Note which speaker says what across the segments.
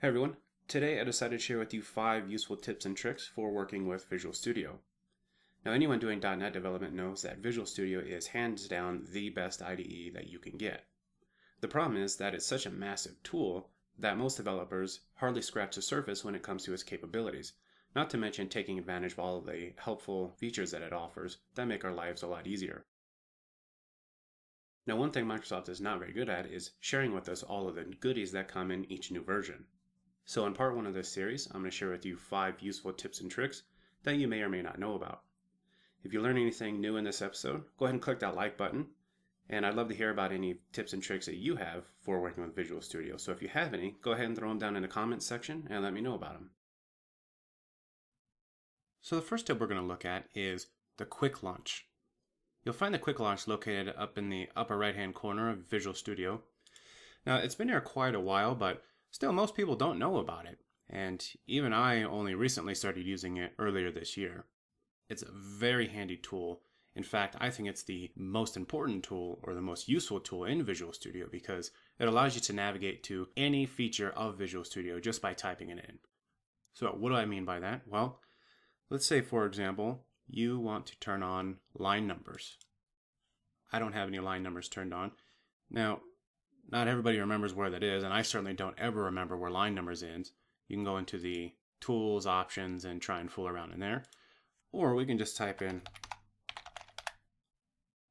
Speaker 1: Hey everyone, today I decided to share with you five useful tips and tricks for working with Visual Studio. Now anyone doing .NET development knows that Visual Studio is hands down the best IDE that you can get. The problem is that it's such a massive tool that most developers hardly scratch the surface when it comes to its capabilities, not to mention taking advantage of all of the helpful features that it offers that make our lives a lot easier. Now one thing Microsoft is not very good at is sharing with us all of the goodies that come in each new version. So in part one of this series, I'm going to share with you five useful tips and tricks that you may or may not know about. If you learn anything new in this episode, go ahead and click that like button. And I'd love to hear about any tips and tricks that you have for working with Visual Studio. So if you have any, go ahead and throw them down in the comments section and let me know about them. So the first tip we're going to look at is the Quick Launch. You'll find the Quick Launch located up in the upper right hand corner of Visual Studio. Now it's been here quite a while, but Still, most people don't know about it, and even I only recently started using it earlier this year. It's a very handy tool. In fact, I think it's the most important tool or the most useful tool in Visual Studio because it allows you to navigate to any feature of Visual Studio just by typing it in. So, what do I mean by that? Well, let's say, for example, you want to turn on line numbers. I don't have any line numbers turned on. Now, not everybody remembers where that is, and I certainly don't ever remember where line numbers ends. You can go into the tools options and try and fool around in there. Or we can just type in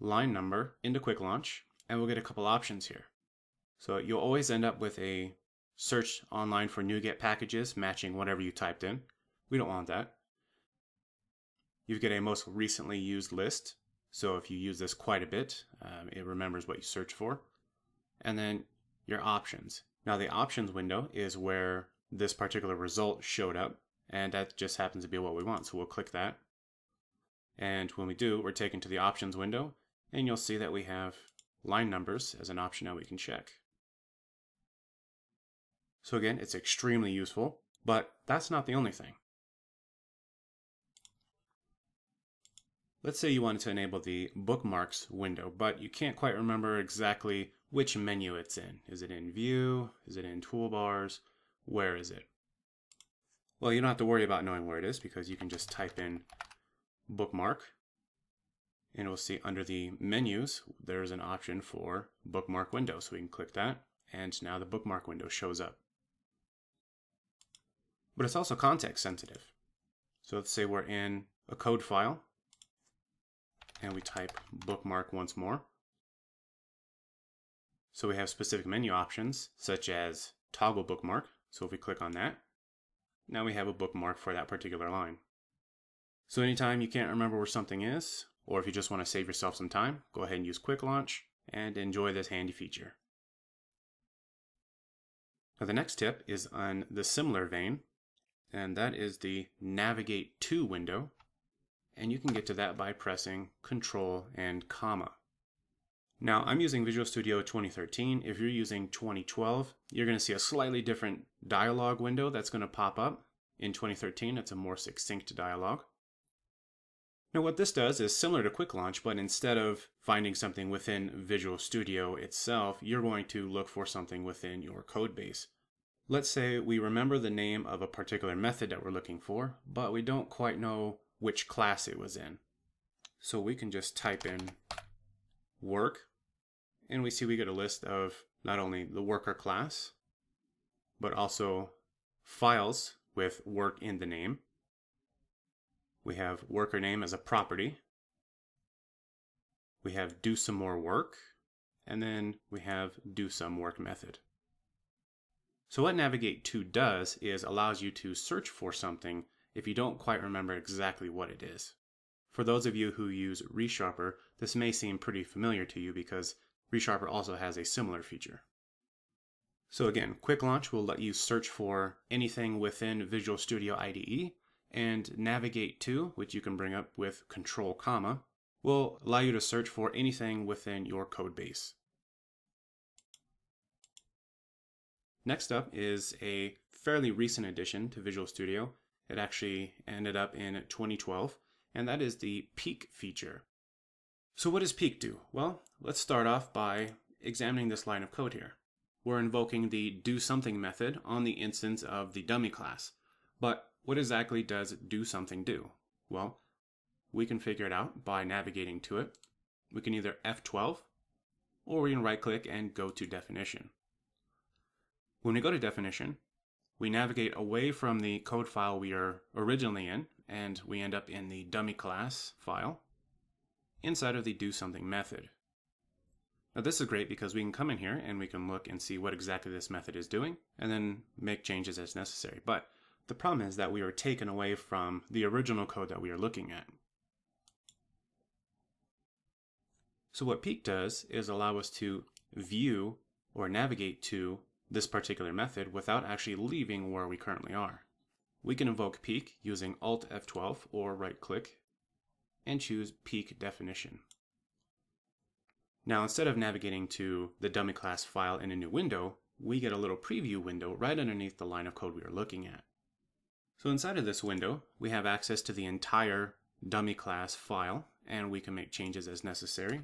Speaker 1: line number into quick launch and we'll get a couple options here. So you'll always end up with a search online for NuGet packages matching whatever you typed in. We don't want that. You get a most recently used list. So if you use this quite a bit, um, it remembers what you search for and then your options. Now the options window is where this particular result showed up and that just happens to be what we want. So we'll click that. And when we do, we're taken to the options window and you'll see that we have line numbers as an option that we can check. So again, it's extremely useful, but that's not the only thing. Let's say you wanted to enable the bookmarks window, but you can't quite remember exactly which menu it's in. Is it in View? Is it in Toolbars? Where is it? Well, you don't have to worry about knowing where it is because you can just type in bookmark and we'll see under the menus there's an option for bookmark window. So we can click that and now the bookmark window shows up. But it's also context sensitive. So let's say we're in a code file and we type bookmark once more. So we have specific menu options such as toggle bookmark. So if we click on that, now we have a bookmark for that particular line. So anytime you can't remember where something is, or if you just want to save yourself some time, go ahead and use Quick Launch and enjoy this handy feature. Now the next tip is on the similar vein, and that is the Navigate To window. And you can get to that by pressing Control and comma. Now I'm using Visual Studio 2013. If you're using 2012, you're going to see a slightly different dialog window that's going to pop up. In 2013, it's a more succinct dialog. Now what this does is similar to Quick Launch, but instead of finding something within Visual Studio itself, you're going to look for something within your code base. Let's say we remember the name of a particular method that we're looking for, but we don't quite know which class it was in. So we can just type in work and we see we get a list of not only the worker class, but also files with work in the name. We have worker name as a property. We have do some more work, and then we have do some work method. So what Navigate To does is allows you to search for something if you don't quite remember exactly what it is. For those of you who use ReSharper, this may seem pretty familiar to you because ReSharper also has a similar feature. So again, Quick Launch will let you search for anything within Visual Studio IDE, and Navigate To, which you can bring up with Control Comma, will allow you to search for anything within your code base. Next up is a fairly recent addition to Visual Studio. It actually ended up in 2012, and that is the Peek feature. So what does Peek do? Well, let's start off by examining this line of code here. we're invoking the do something method on the instance of the dummy class. But what exactly does do something do? Well, we can figure it out by navigating to it. We can either F12 or we can right click and go to definition. When we go to definition, we navigate away from the code file we are originally in and we end up in the dummy class file inside of the do something method. Now this is great because we can come in here and we can look and see what exactly this method is doing and then make changes as necessary. But the problem is that we are taken away from the original code that we are looking at. So what Peek does is allow us to view or navigate to this particular method without actually leaving where we currently are. We can invoke Peek using Alt F12 or right click and choose Peek Definition. Now instead of navigating to the dummy class file in a new window, we get a little preview window right underneath the line of code we are looking at. So inside of this window, we have access to the entire dummy class file and we can make changes as necessary.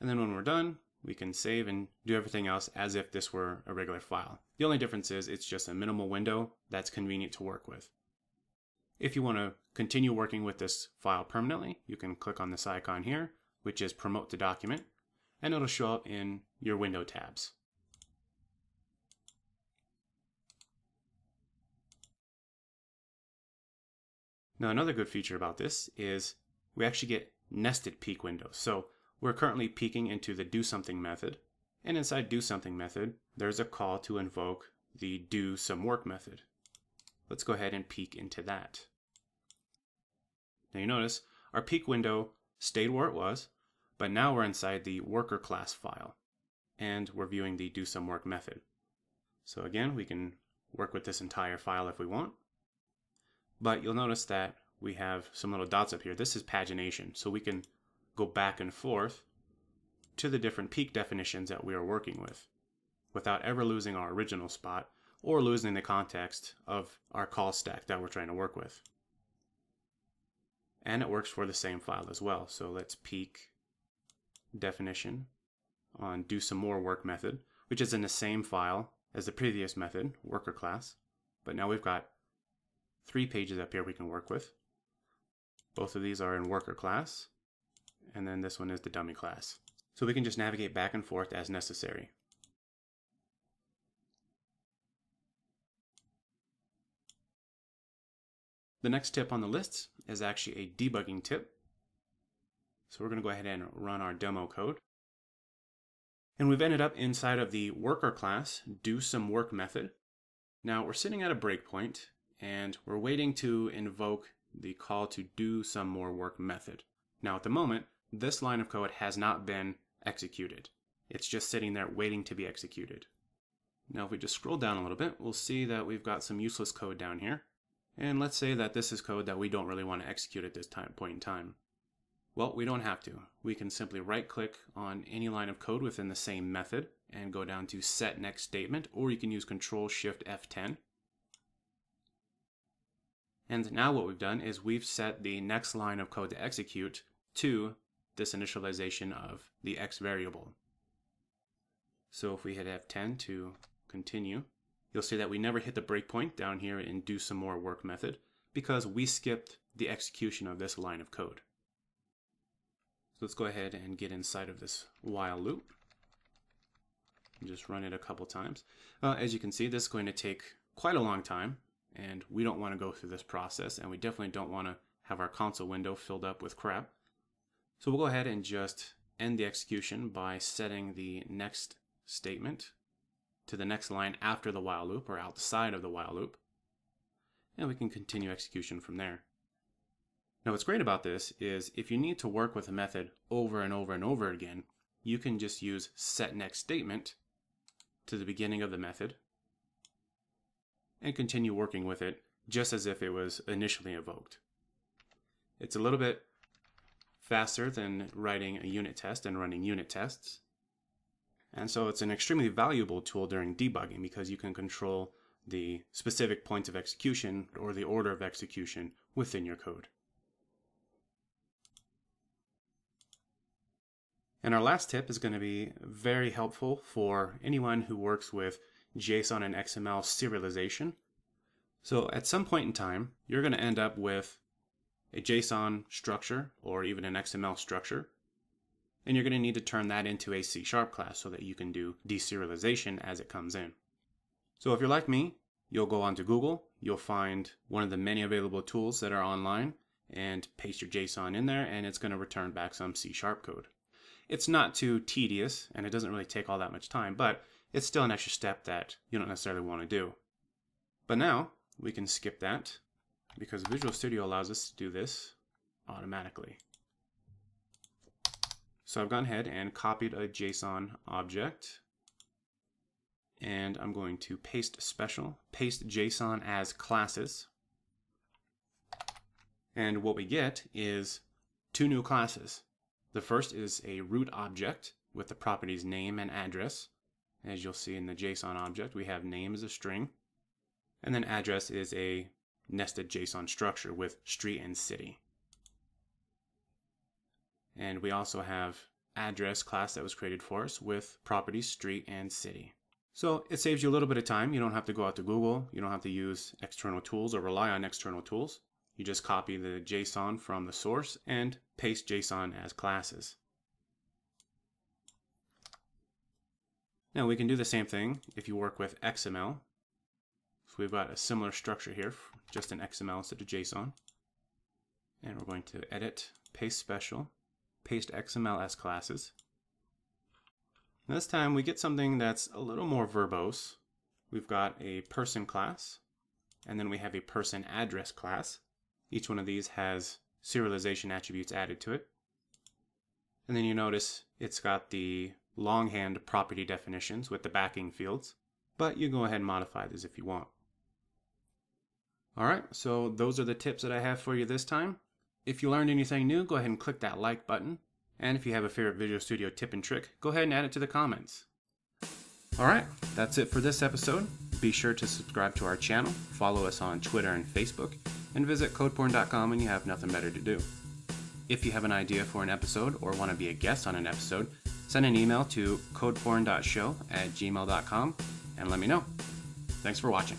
Speaker 1: And then when we're done, we can save and do everything else as if this were a regular file. The only difference is it's just a minimal window that's convenient to work with. If you want to continue working with this file permanently, you can click on this icon here, which is Promote to Document, and it'll show up in your window tabs. Now another good feature about this is we actually get nested peek windows. So we're currently peeking into the do something method, and inside do something method, there's a call to invoke the do some work method. Let's go ahead and peek into that. Now you notice our peek window stayed where it was, but now we're inside the worker class file and we're viewing the do some work method. So again, we can work with this entire file if we want, but you'll notice that we have some little dots up here. This is pagination, so we can go back and forth to the different peek definitions that we are working with without ever losing our original spot or losing the context of our call stack that we're trying to work with and it works for the same file as well. So let's peek definition on do some more work method, which is in the same file as the previous method, worker class. But now we've got three pages up here we can work with. Both of these are in worker class, and then this one is the dummy class. So we can just navigate back and forth as necessary. The next tip on the list is actually a debugging tip. So we're going to go ahead and run our demo code. And we've ended up inside of the worker class, do some work method. Now we're sitting at a breakpoint and we're waiting to invoke the call to do some more work method. Now at the moment, this line of code has not been executed. It's just sitting there waiting to be executed. Now if we just scroll down a little bit, we'll see that we've got some useless code down here. And let's say that this is code that we don't really want to execute at this time, point in time. Well, we don't have to. We can simply right click on any line of code within the same method and go down to set next statement, or you can use control shift F10. And now what we've done is we've set the next line of code to execute to this initialization of the x variable. So if we hit F10 to continue, you'll see that we never hit the breakpoint down here in do some more work method because we skipped the execution of this line of code. So let's go ahead and get inside of this while loop. And just run it a couple times. Uh, as you can see, this is going to take quite a long time and we don't want to go through this process and we definitely don't want to have our console window filled up with crap. So we'll go ahead and just end the execution by setting the next statement to the next line after the while loop or outside of the while loop. And we can continue execution from there. Now what's great about this is if you need to work with a method over and over and over again, you can just use set next statement to the beginning of the method and continue working with it just as if it was initially invoked. It's a little bit faster than writing a unit test and running unit tests, and so it's an extremely valuable tool during debugging because you can control the specific points of execution or the order of execution within your code. And our last tip is going to be very helpful for anyone who works with JSON and XML serialization. So at some point in time, you're going to end up with a JSON structure or even an XML structure. And you're going to need to turn that into a C Sharp class so that you can do deserialization as it comes in. So if you're like me, you'll go onto Google, you'll find one of the many available tools that are online and paste your JSON in there and it's going to return back some C Sharp code. It's not too tedious and it doesn't really take all that much time, but it's still an extra step that you don't necessarily want to do. But now we can skip that because Visual Studio allows us to do this automatically. So I've gone ahead and copied a JSON object and I'm going to paste special, paste JSON as classes. And what we get is two new classes. The first is a root object with the properties name and address. As you'll see in the JSON object, we have name as a string. And then address is a nested JSON structure with street and city. And we also have address class that was created for us with properties street and city. So it saves you a little bit of time. You don't have to go out to Google. You don't have to use external tools or rely on external tools. You just copy the JSON from the source and paste JSON as classes. Now we can do the same thing if you work with XML. So we've got a similar structure here, just an XML instead of JSON. And we're going to edit, paste special, paste XML as classes. This time we get something that's a little more verbose. We've got a person class, and then we have a person address class. Each one of these has serialization attributes added to it. And then you notice it's got the longhand property definitions with the backing fields, but you go ahead and modify this if you want. All right, so those are the tips that I have for you this time. If you learned anything new, go ahead and click that like button. And if you have a favorite Visual Studio tip and trick, go ahead and add it to the comments. Alright, that's it for this episode. Be sure to subscribe to our channel, follow us on Twitter and Facebook, and visit codeporn.com when you have nothing better to do. If you have an idea for an episode or want to be a guest on an episode, send an email to codeporn.show at gmail.com and let me know. Thanks for watching.